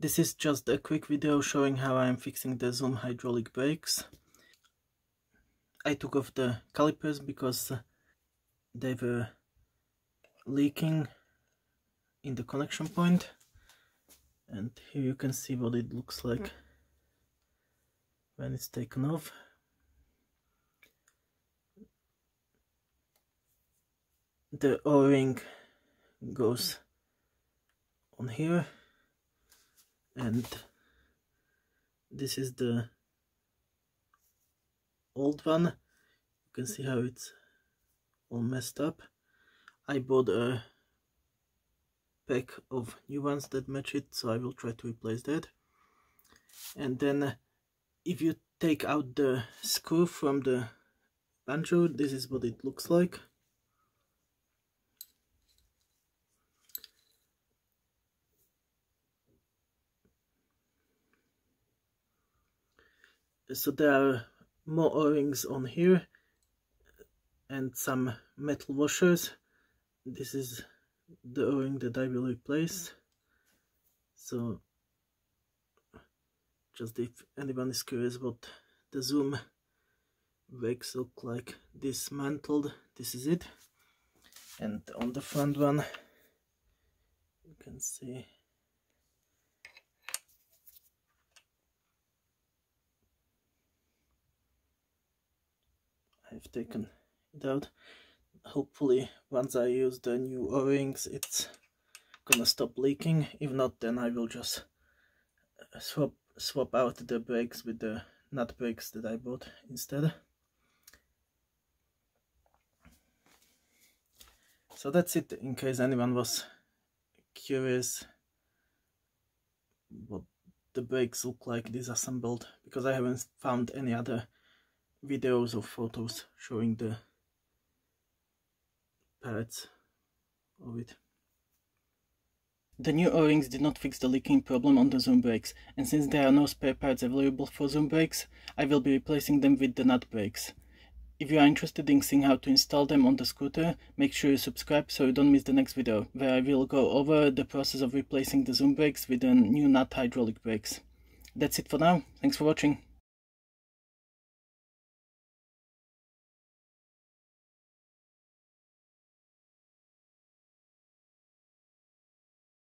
This is just a quick video showing how I am fixing the Zoom hydraulic brakes. I took off the calipers because they were leaking in the connection point and here you can see what it looks like when it's taken off. The o-ring goes on here and this is the old one. You can see how it's all messed up. I bought a pack of new ones that match it so I will try to replace that. And then if you take out the screw from the banjo this is what it looks like so there are more o-rings on here and some metal washers. This is the o-ring that I will replace. So just if anyone is curious what the zoom brakes look like dismantled this is it. And on the front one you can see I've taken it out. Hopefully once I use the new o-rings it's gonna stop leaking. If not then I will just swap swap out the brakes with the NUTT brakes that I bought instead. So that's it in case anyone was curious what the brakes look like disassembled because I haven't found any other videos or photos showing the parts of it. The new O-rings did not fix the leaking problem on the zoom brakes, and since there are no spare parts available for zoom brakes, I will be replacing them with the NUTT brakes. If you are interested in seeing how to install them on the scooter, make sure you subscribe so you don't miss the next video, where I will go over the process of replacing the zoom brakes with the new NUTT hydraulic brakes. That's it for now, thanks for watching.